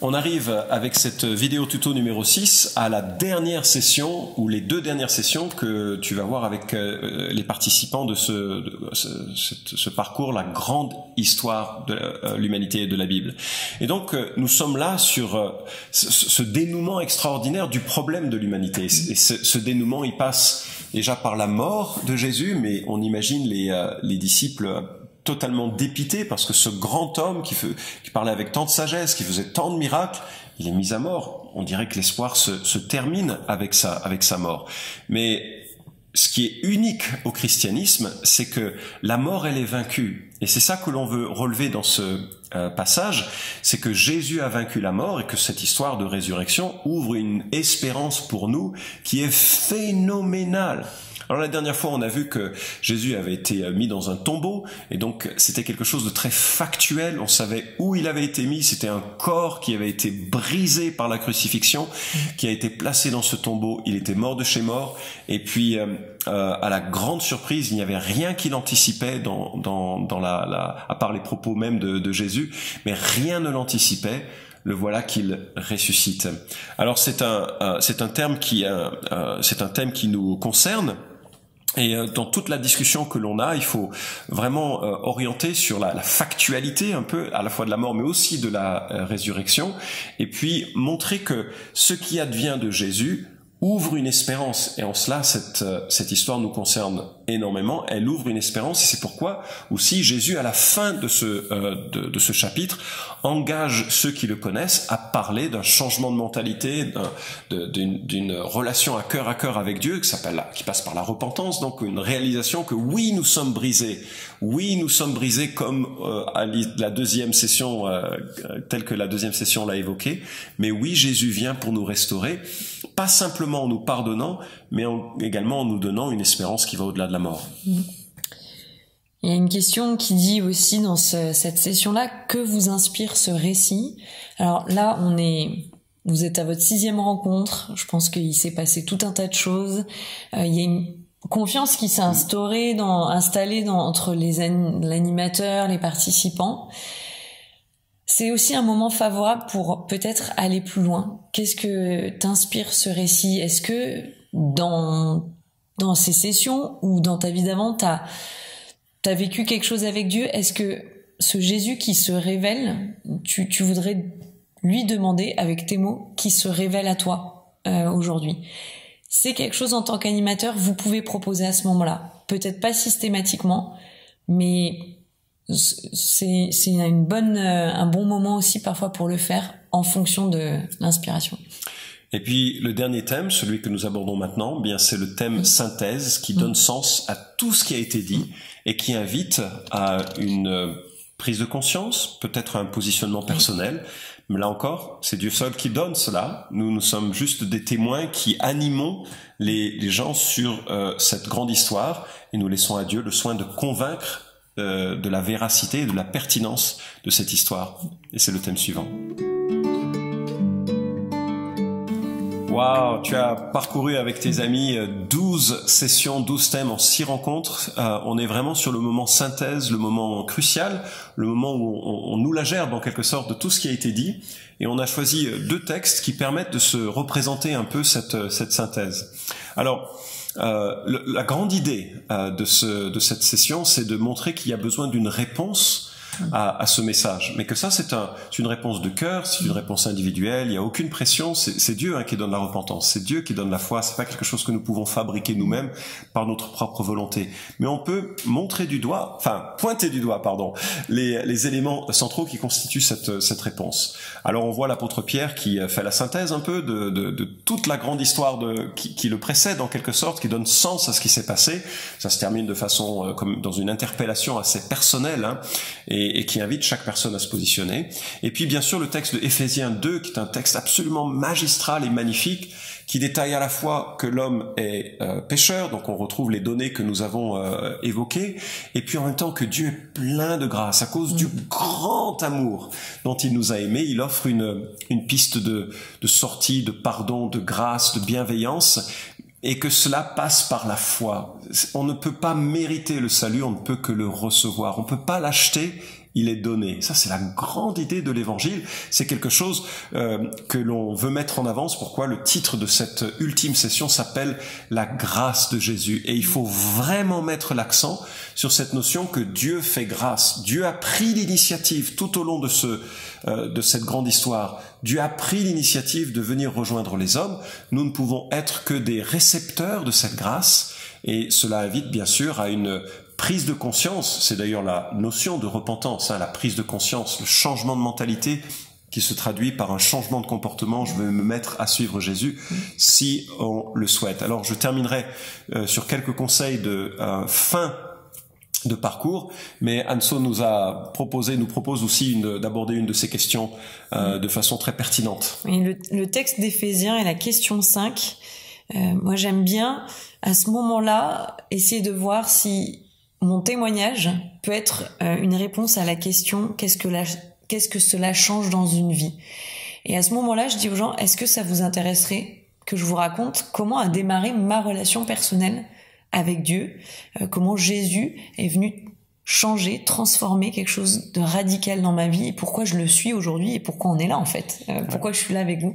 on arrive avec cette vidéo tuto numéro 6 à la dernière session ou les deux dernières sessions que tu vas voir avec euh, les participants de ce, parcours, la grande histoire de euh, l'humanité et de la Bible. Et donc euh, nous sommes là sur ce, dénouement extraordinaire du problème de l'humanité. Et ce, dénouement, il passe déjà par la mort de Jésus, mais on imagine les disciples totalement dépité parce que ce grand homme qui, parlait avec tant de sagesse, qui faisait tant de miracles, il est mis à mort. On dirait que l'espoir se, se, termine avec sa, avec sa mort. Mais ce qui est unique au christianisme, c'est que la mort, elle est vaincue. Et c'est ça que l'on veut relever dans ce euh, passage, c'est que Jésus a vaincu la mort et que cette histoire de résurrection ouvre une espérance pour nous qui est phénoménale. Alors la dernière fois, on a vu que Jésus avait été euh, mis dans un tombeau, et donc c'était quelque chose de très factuel. On savait où il avait été mis. C'était un corps qui avait été brisé par la crucifixion, qui a été placé dans ce tombeau. Il était mort de chez mort. Et puis, euh, euh à la grande surprise, il n'y avait rien qui l'anticipait dans, dans, dans la, la, à part les propos même de, de Jésus, mais rien ne l'anticipait le voilà qu'il ressuscite. Alors c'est un euh, c'est un terme qui euh, c'est un thème qui nous concerne et euh, dans toute la discussion que l'on a, il faut vraiment euh, orienter sur la, la, factualité un peu à la fois de la mort, mais aussi de la euh, résurrection, et puis montrer que ce qui advient de Jésus ouvre une espérance. Et en cela, cette, cette histoire nous concerne énormément. Elle ouvre une espérance, et c'est pourquoi aussi Jésus, à la fin de ce, de, de, ce chapitre, engage ceux qui le connaissent à parler d'un changement de mentalité, d'une relation à cœur à cœur avec Dieu, qui, s'appelle, qui passe par la repentance, donc une réalisation que oui, nous sommes brisés, oui, nous sommes brisés comme euh, à la deuxième session, euh, telle que la deuxième session l'a évoqué, mais oui, Jésus vient pour nous restaurer, pas simplement en nous pardonnant, mais également en nous donnant une espérance qui va au-delà de la mort. Il y a une question qui dit aussi dans cette session-là, que vous inspire ce récit? Alors là, on est, vous êtes à votre sixième rencontre. Je pense qu'il s'est passé tout un tas de choses. Euh, il y a une confiance qui s'est instaurée, installée entre les l'animateur, les participants. C'est aussi un moment favorable pour peut-être aller plus loin. Qu'est-ce que t'inspire ce récit? Est-ce que dans dans ces sessions ou dans ta vie d'avant, t'as as vécu quelque chose avec Dieu, est-ce que ce Jésus qui se révèle, tu, tu, voudrais lui demander avec tes mots qui se révèle à toi euh, aujourd'hui? C'est quelque chose en tant qu'animateur, vous pouvez proposer à ce moment-là. Peut-être pas systématiquement, mais c'est une bonne, euh, un bon moment aussi parfois pour le faire en fonction de l'inspiration. Et puis le dernier thème, celui que nous abordons maintenant, eh bien c'est le thème synthèse qui donne sens à tout ce qui a été dit et qui invite à une prise de conscience, peut-être un positionnement personnel. Mais là encore, c'est Dieu seul qui donne cela. Nous, nous sommes juste des témoins qui animons les, les gens sur euh, cette grande histoire et nous laissons à Dieu le soin de convaincre euh, de la véracité et de la pertinence de cette histoire. Et c'est le thème suivant. Wow, tu as parcouru avec tes amis 12 euh, sessions, 12 thèmes en 6 rencontres. Euh, on est vraiment sur le moment synthèse, le moment crucial, le moment où on, nous la gère en quelque sorte de tout ce qui a été dit. Et on a choisi euh, deux textes qui permettent de se représenter un peu cette, cette synthèse. Alors, la grande idée de, ce, de cette session, c'est de montrer qu'il y a besoin d'une réponse à, à, ce message. Mais que ça, c'est un, une réponse de cœur, c'est une réponse individuelle, il n'y a aucune pression, c'est Dieu hein, qui donne la repentance, c'est Dieu qui donne la foi, c'est pas quelque chose que nous pouvons fabriquer nous-mêmes par notre propre volonté. Mais on peut montrer du doigt, enfin pointer du doigt, pardon, les, les éléments centraux qui constituent cette, cette réponse. Alors on voit l'apôtre Pierre qui fait la synthèse un peu de, de, de toute la grande histoire de, qui, qui, le précède en quelque sorte, qui donne sens à ce qui s'est passé. Ça se termine de façon euh, comme dans une interpellation assez personnelle hein, et, et, qui invite chaque personne à se positionner. Et puis bien sûr le texte de Éphésiens 2 qui est un texte absolument magistral et magnifique qui détaille à la fois que l'homme est euh, pécheur, donc on retrouve les données que nous avons euh, évoquées, et puis en même temps que Dieu est plein de grâce à cause du mm. grand amour dont il nous a aimés. Il offre une, une piste de, de sortie, de pardon, de grâce, de bienveillance, et que cela passe par la foi. On ne peut pas mériter le salut, on ne peut que le recevoir. On ne peut pas l'acheter, il est donné. Ça, c'est la grande idée de l'évangile. C'est quelque chose euh, que l'on veut mettre en avance. Pourquoi le titre de cette ultime session s'appelle la grâce de Jésus. Et il faut vraiment mettre l'accent sur cette notion que Dieu fait grâce. Dieu a pris l'initiative tout au long de ce euh, de cette grande histoire. Dieu a pris l'initiative de venir rejoindre les hommes. Nous ne pouvons être que des récepteurs de cette grâce. Et cela invite bien sûr à une prise de conscience, c'est d'ailleurs la notion de repentance, hein, la prise de conscience, le changement de mentalité qui se traduit par un changement de comportement. Je vais me mettre à suivre Jésus si on le souhaite. Alors je terminerai euh, sur quelques conseils de euh, fin de parcours, mais Anso nous a proposé, nous propose aussi d'aborder une de ces questions euh, de façon très pertinente. le, le, texte d'Éphésiens et la question 5, moi j'aime bien à ce moment-là essayer de voir si mon témoignage peut être euh, une réponse à la question qu'est-ce que la, qu'est-ce que cela change dans une vie? Et à ce moment-là, je dis aux gens est-ce que ça vous intéresserait que je vous raconte comment a démarré ma relation personnelle avec Dieu, euh, comment Jésus est venu changer, transformer quelque chose de radical dans ma vie et pourquoi je le suis aujourd'hui et pourquoi on est là en fait, euh, pourquoi je suis là avec vous?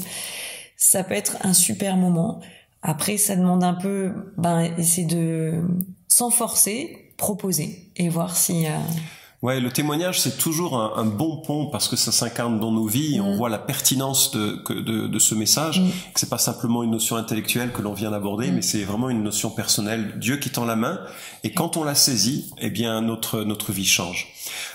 Ça peut être un super moment. Après, ça demande un peu, ben, essayer de sans forcer, proposer et voir si. Ouais, le témoignage c'est toujours un, un, bon pont parce que ça s'incarne dans nos vies et on mm. voit la pertinence de, de, de ce message. Mm. Que c'est pas simplement une notion intellectuelle que l'on vient d'aborder, mm. mais c'est vraiment une notion personnelle. Dieu qui tend la main et quand on la saisit, eh bien notre notre vie change.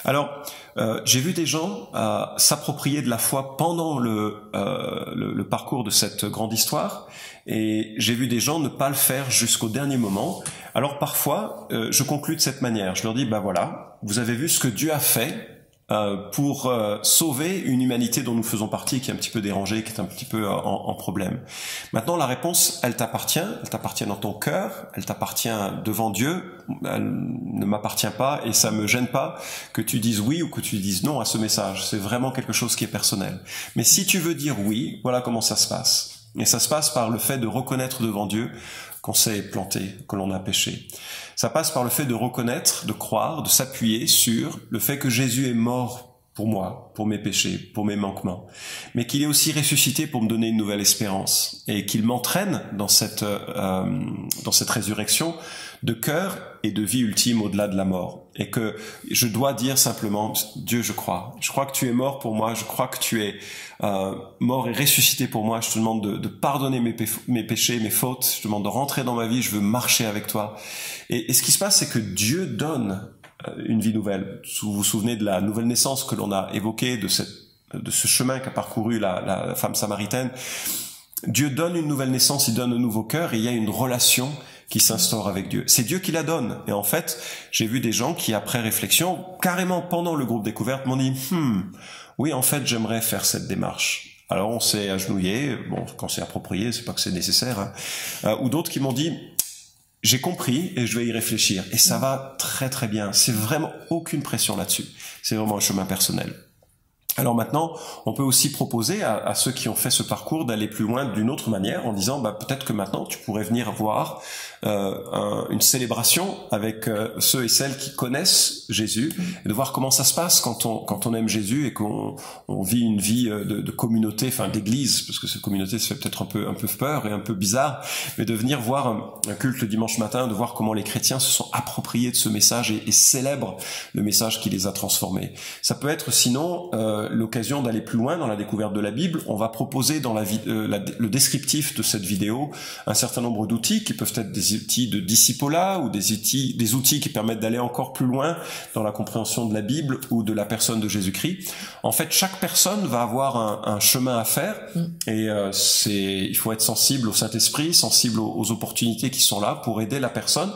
Alors euh, j'ai vu des gens euh, s'approprier de la foi pendant le, euh, le, le parcours de cette grande histoire et j'ai vu des gens ne pas le faire jusqu'au dernier moment. Alors parfois, euh, je conclus de cette manière. Je leur dis, ben voilà, vous avez vu ce que Dieu a fait euh, pour euh, sauver une humanité dont nous faisons partie, qui est un petit peu dérangée, qui est un petit peu en, en problème. Maintenant, la réponse, elle t'appartient, elle t'appartient dans ton cœur, elle t'appartient devant Dieu, elle ne m'appartient pas et ça me gêne pas que tu dises oui ou que tu dises non à ce message. C'est vraiment quelque chose qui est personnel. Mais si tu veux dire oui, voilà comment ça se passe. Et ça se passe par le fait de reconnaître devant Dieu qu'on s'est planté, que l'on a péché. Ça passe par le fait de reconnaître, de croire, de s'appuyer sur le fait que Jésus est mort pour moi, pour mes péchés, pour mes manquements, mais qu'il est aussi ressuscité pour me donner une nouvelle espérance et qu'il m'entraîne dans cette euh, dans cette résurrection de cœur et de vie ultime au-delà de la mort et que je dois dire simplement Dieu je crois. Je crois que tu es mort pour moi. Je crois que tu es euh, mort et ressuscité pour moi. Je te demande de, de pardonner mes, péchés mes fautes. Je te demande de rentrer dans ma vie. Je veux marcher avec toi. Et, et ce qui se passe c'est que Dieu donne euh, une vie nouvelle. Vous vous souvenez de la nouvelle naissance que l'on a évoquée, de, cette, de ce chemin qu'a parcouru la, la, femme samaritaine. Dieu donne une nouvelle naissance, il donne un nouveau cœur et il y a une relation qui s'instaure avec Dieu. C'est Dieu qui la donne. Et en fait, j'ai vu des gens qui, après réflexion, carrément pendant le groupe découverte, m'ont dit, hmm, oui, en fait, j'aimerais faire cette démarche. Alors on s'est agenouillé, bon, quand c'est approprié, c'est pas que c'est nécessaire, hein. euh, ou d'autres qui m'ont dit, j'ai compris et je vais y réfléchir. Et ça va très très bien. C'est vraiment aucune pression là-dessus. C'est vraiment un chemin personnel. Alors maintenant, on peut aussi proposer à, à ceux qui ont fait ce parcours d'aller plus loin d'une autre manière en disant bah, peut-être que maintenant tu pourrais venir voir euh, un, une célébration avec euh, ceux et celles qui connaissent Jésus et de voir comment ça se passe quand on quand on aime Jésus et qu'on on vit une vie euh, de, de communauté, enfin d'église, parce que cette communauté se fait peut-être un peu un peu peur et un peu bizarre, mais de venir voir un, un, culte le dimanche matin, de voir comment les chrétiens se sont appropriés de ce message et, et célèbrent le message qui les a transformés. Ça peut être sinon euh, l'occasion d'aller plus loin dans la découverte de la Bible. On va proposer dans la, euh, la le descriptif de cette vidéo un certain nombre d'outils qui peuvent être des outils de discipola ou des outils, des outils qui permettent d'aller encore plus loin dans la compréhension de la Bible ou de la personne de Jésus-Christ. En fait, chaque personne va avoir un, un chemin à faire mm. et euh, c'est, il faut être sensible au Saint-Esprit, sensible aux, aux opportunités qui sont là pour aider la personne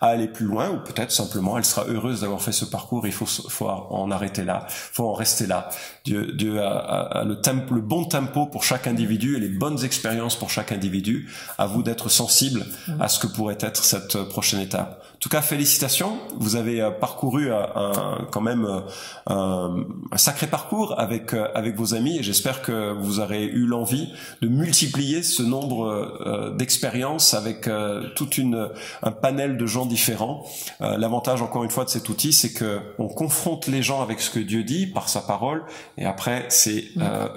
à aller plus loin ou peut-être simplement elle sera heureuse d'avoir fait ce parcours. Il faut, faut en arrêter là, faut en rester là. Dieu, Dieu a, le, tempo, le bon tempo pour chaque individu et les bonnes expériences pour chaque individu. À vous d'être sensible à ce que pourrait être cette prochaine étape. En tout cas, félicitations. Vous avez euh, parcouru euh, un, quand même euh, un, un, sacré parcours avec avec vos amis et j'espère que vous aurez eu l'envie de multiplier ce nombre d'expériences avec toute une un panel de gens différents. L'avantage encore une fois de cet outil, c'est que on confronte les gens avec ce que Dieu dit par sa parole et après c'est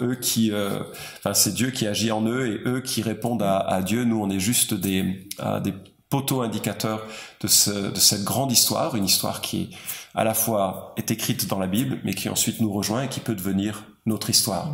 eux qui, enfin c'est Dieu qui agit en eux et eux qui répondent à, à Dieu. Nous, on est juste des des poteau indicateur de, ce, de cette grande histoire, une histoire qui à la fois est écrite dans la Bible, mais qui ensuite nous rejoint et qui peut devenir notre histoire.